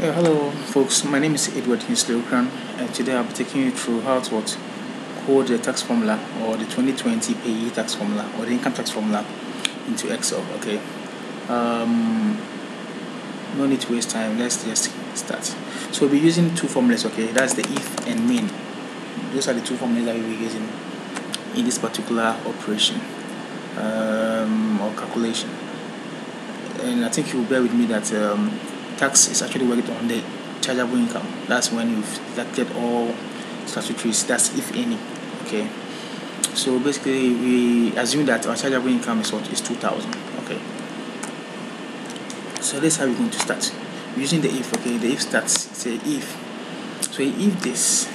Yeah, hello folks, my name is Edward Kingsley Ocran and today I'll be taking you through how to what, code the tax formula or the 2020 PAYE tax formula or the income tax formula into Excel, okay. Um, no need to waste time, let's just start. So we'll be using two formulas, okay, that's the if and mean. Those are the two formulas that we'll be using in this particular operation um, or calculation. And I think you'll bear with me that um, tax is actually worked on the chargeable income. That's when you've deducted all statutories. That's if any. Okay. So basically, we assume that our chargeable income is what is two thousand. Okay. So that's how we're going to start using the if. Okay, the if starts. Say if. So if this,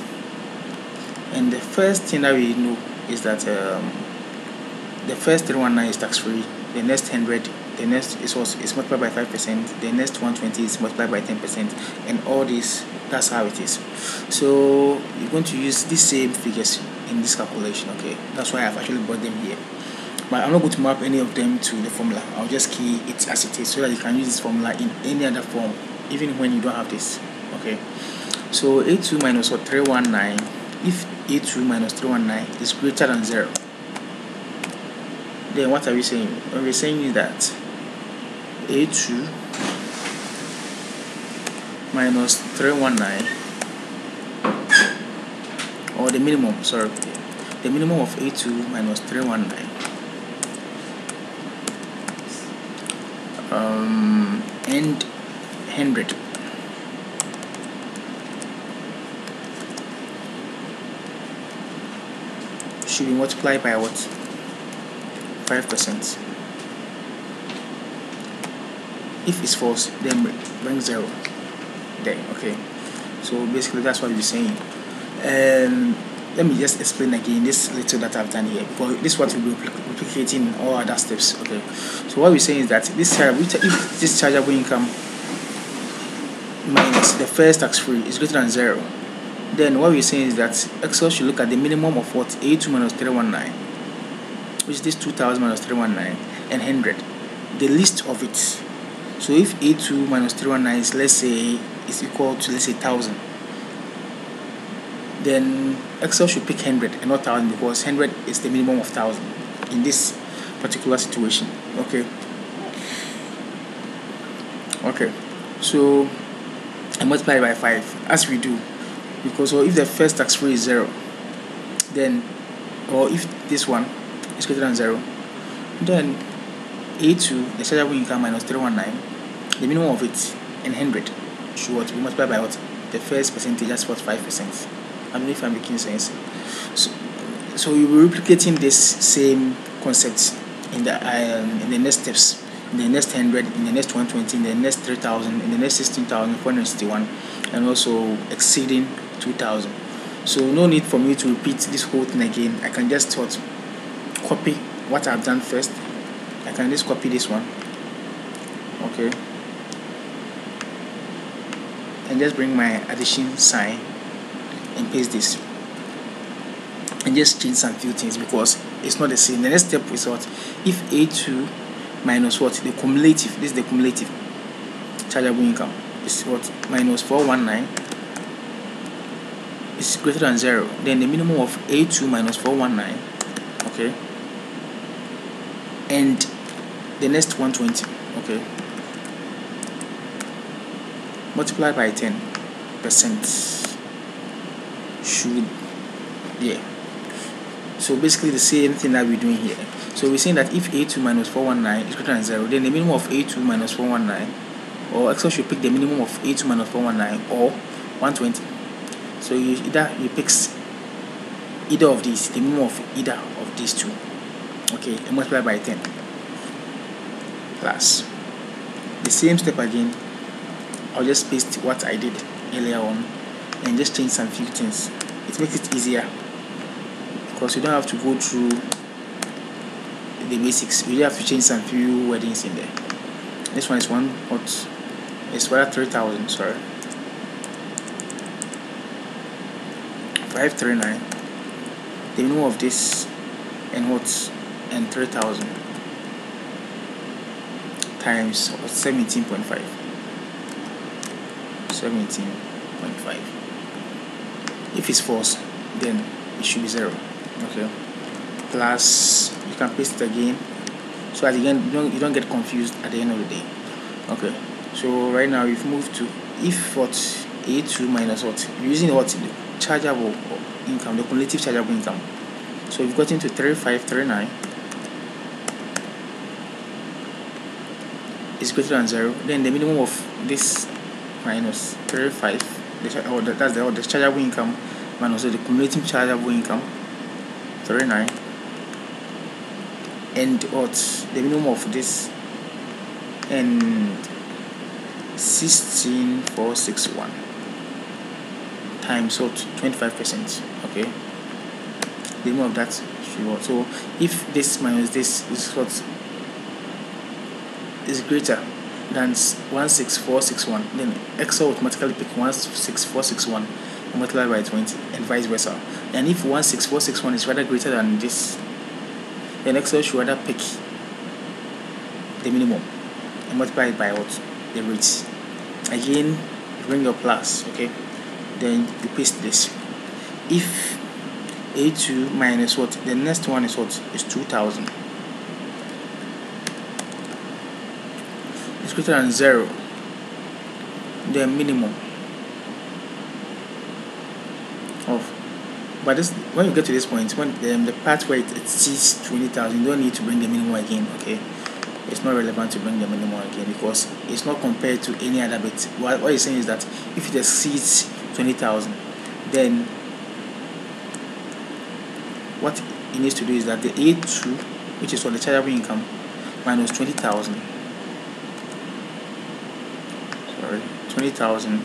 and the first thing that we know is that um, the first 319 is tax free, the next 100 the next is also is multiplied by 5%, the next 120 is multiplied by 10%, and all this that's how it is. So you're going to use these same figures in this calculation, okay? That's why I've actually brought them here. But I'm not going to map any of them to the formula. I'll just key it as it is so that you can use this formula in any other form, even when you don't have this. Okay. So A2 minus or 319 if A2 minus 319 is greater than 0 then what are we saying? What we're saying is that a2 minus 319 or the minimum sorry the minimum of A2 minus 319 um, and 100 should be multiplied by what? 5 percent if it's false then bring zero. There okay. So basically that's what we're saying. And let me just explain again this little that I've done here because this is what we'll be replicating all other steps okay? So what we're saying is that this if this chargeable income minus the first tax free is greater than zero then what we're saying is that Excel should look at the minimum of what? A2 minus 319 which is this 2000 minus 319 and 100 the least of it so if A2 minus 319 is let's say is equal to let's say 1000 then Excel should pick 100 and not 1000 because 100 is the minimum of 1000 in this particular situation. Okay. Okay. So I multiply by 5 as we do. Because if the first tax free is 0 then or if this one is greater than 0 then A2 the chargeable income minus 319 the minimum of it in 100 should what be multiplied by what? The first percentage that's what 5 percent. I don't if I'm making sense so so be replicating this same concept in the um, in the next steps in the next 100 in the next 120 in the next 3000 in the next 16461 and also exceeding 2000 so no need for me to repeat this whole thing again. I can just copy what I've done first. I can just copy this one. Okay and just bring my addition sign and paste this. And just change some few things because it's not the same. The next step is what? If a2 minus what? The cumulative this is the cumulative chargeable income. Is what? Minus 419 is greater than 0 then the minimum of a2 minus 419 okay? And the next 120 okay multiply by 10 percent should yeah. So basically the same thing that we're doing here. So we're saying that if a2 minus 419 is greater than 0 then the minimum of a2 minus 419 or Excel should pick the minimum of a2 minus 419 or 120 so you either you pick either of these the minimum of either of these two. Okay and multiply by 10 plus the same step again I'll just paste what I did earlier on and just change some few things. It makes it easier because you don't have to go through the basics. You have to change some few wordings in there. This one is one what it's rather 3000 sorry. 539 the minimum of this and what? And 3000 times 17.5 17.5 if it's false then it should be 0 okay. Plus you can paste it again. So at the end you don't, you don't get confused at the end of the day. Okay. So right now we've moved to if what a2 minus what using what? The chargeable income the cumulative chargeable income. So we've gotten to 3539 is greater than 0 then the minimum of this minus 35 the, or that's the, or the chargeable income minus the cumulative chargeable income 39 and what? The minimum of this and 16461 times what? 25 percent. Okay. The minimum of that should so if this minus this is what is greater than 16461 then excel automatically pick 16461 and multiply by 20 and vice versa. And if 16461 is rather greater than this then excel should rather pick the minimum and multiply it by what? The rate. Again bring your plus okay? Then you paste this. If a2 minus what? The next one is what? Is 2000 it's greater than 0 the minimum of but this when you get to this point when um, the part where it, sees 20,000 you don't need to bring the minimum again okay? It's not relevant to bring the minimum again because it's not compared to any other bit. What, what you're saying is that if it exceeds 20,000 then what it needs to do is that the A2 which is for the chargeable income minus 20,000 sorry 20,000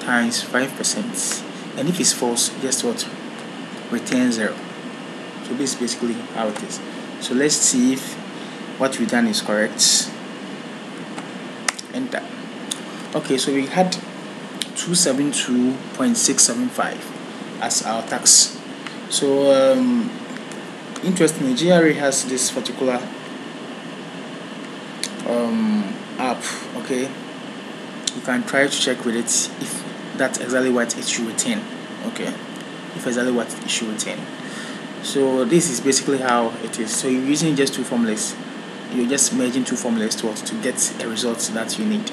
times 5% and if it's false just what? Return 0 so this is basically how it is. So let's see if what we've done is correct. Enter. Okay so we had 272.675 as our tax. So um, interestingly GRA has this particular um, app okay? You can try to check with it if that's exactly what it should retain okay? If exactly what it should retain. So this is basically how it is. So you're using just two formulas. You're just merging two formulas to, to get a result that you need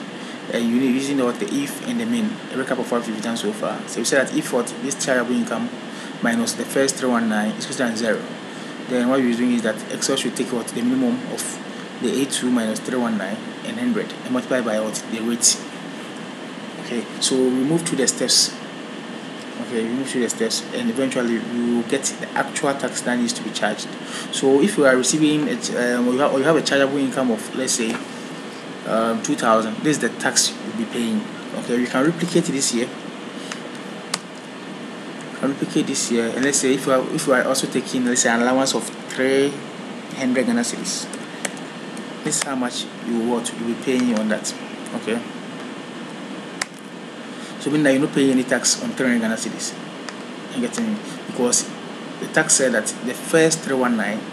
uh, you're using what the if and the mean. A recap of what we've done so far. So we said that if what this chargeable income minus the first 319 is greater than zero. Then what you're doing is that excel should take what the minimum of the a2 minus 319 and 100 and multiply by what the rate. Okay so we move through the steps. Okay we move through the steps and eventually we will get the actual tax that needs to be charged. So if you are receiving it um, you or you have a chargeable income of let's say um, 2000 this is the tax you'll be paying okay you can replicate this can replicate this year and let's say if you are if you are also taking let's say an allowance of 300 Ghana cedis this is how much you what you will be paying on that okay so mean that you're not paying any tax on 300 Ghana cedis. You getting? Because the tax said that the first 319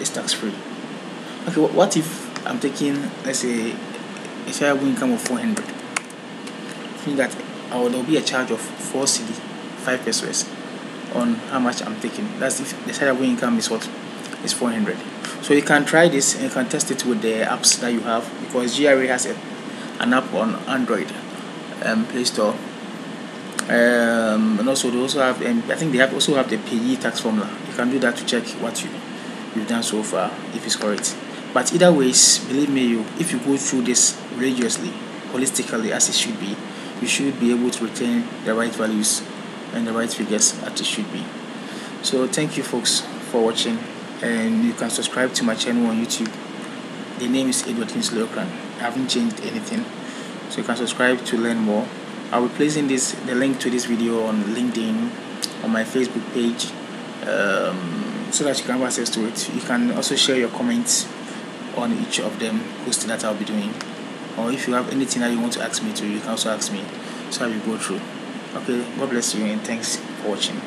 is tax free. Okay, what if I'm taking, let's say, a chargeable income of 400? Mean that will, there will be a charge of 4 cedi, 5 pesewas on how much I'm taking. That's if the chargeable income is what is 400. So you can try this and you can test it with the apps that you have because GRA has a, an app on Android um, Play Store. Um, and also they also have um, I think they have also have the PAYE tax formula. You can do that to check what you you've done so far if it's correct. But either ways, believe me, you if you go through this religiously, holistically as it should be, you should be able to retain the right values and the right figures as it should be. So thank you folks for watching. And you can subscribe to my channel on YouTube. The name is Edward Kingsley I haven't changed anything. So you can subscribe to learn more. I'll be placing this the link to this video on LinkedIn on my Facebook page um, so that you can have access to it. You can also share your comments on each of them hosting that I'll be doing. Or if you have anything that you want to ask me to you can also ask me. So how you go through. Okay god bless you and thanks for watching